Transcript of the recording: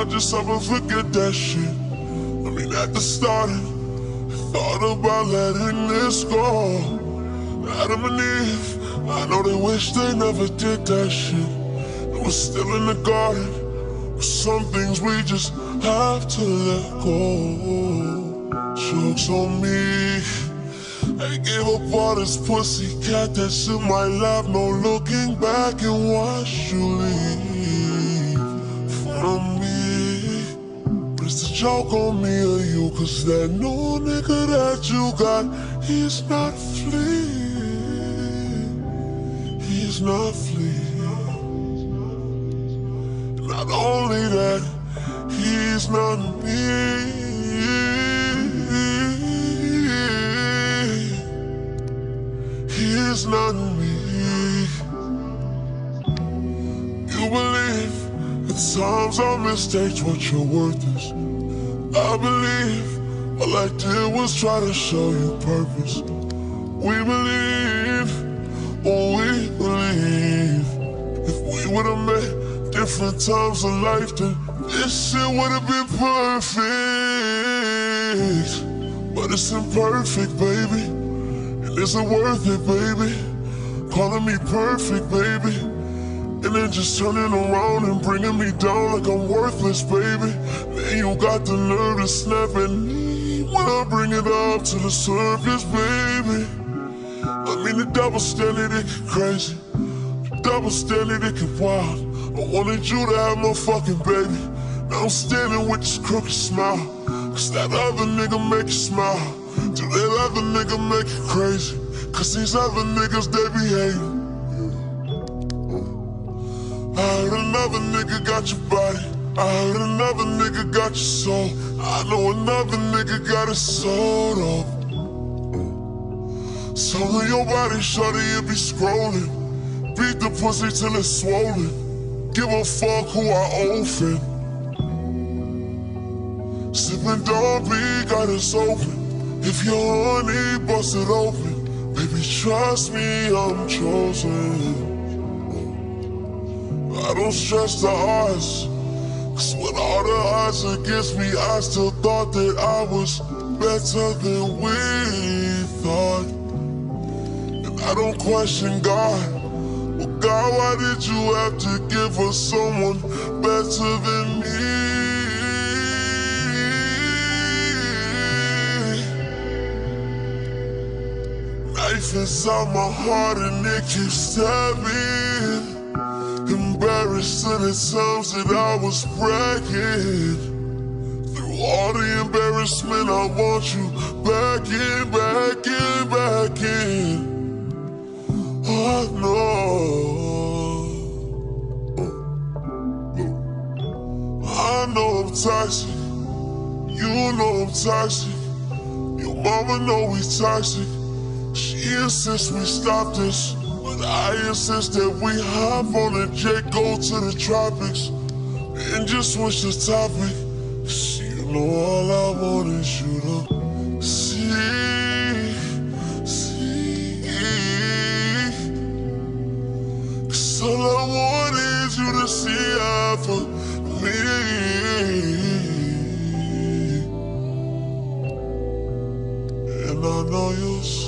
I just ever forget that shit. I mean, at the start, I thought about letting this go. Adam and Eve, I know they wish they never did that shit. We're still in the garden. But some things we just have to let go. Jokes on me. I gave up all this pussy cat that's in my lap. No looking back and watch you leave from joke on me or you, cause that new nigga that you got, he's not fleeing. He's not fleeing. Not only that, he's not me. He's not me. You believe at times I mistake what your worth is. I believe all I did was try to show you purpose. We believe, oh we believe. If we would've met different times in life, then this shit would've been perfect. But it's imperfect, baby. It isn't worth it, baby? Calling me perfect, baby. And then just turning around and bringing me down like I'm worthless, baby. Then you got the nerve to snap at me when I bring it up to the surface, baby. I mean, the double standard, it get crazy. The double standard, it get wild. I wanted you to have my fucking baby. Now I'm standing with this crooked smile. Cause that other nigga make you smile. Do that other nigga make you crazy? Cause these other niggas, they be hating. I heard another nigga got your body. I heard another nigga got your soul. I know another nigga got his soul off. Some of your body, shorty, it be scrolling. Beat the pussy till it's swollen. Give a fuck who I offend. Sipping Don B, got us open. If you're honey, bust it open. Baby, trust me, I'm chosen. I don't stress the odds. Cause with all the odds against me, I still thought that I was better than we thought. And I don't question God. Well, God, why did you have to give us someone better than me? Knife inside my heart and it keeps stabbing. Embarrassed in times that I was bragging. Through all the embarrassment, I want you back in, back in, back in. Oh no. I know I'm toxic. You know I'm toxic. Your mama know we toxic. She insists we stop this. But I insist that we hop on a jet, go to the tropics, and just switch the topic. 'Cause you know all I want is you to see, see. 'Cause all I want is you to see out for me. And I know you'll see.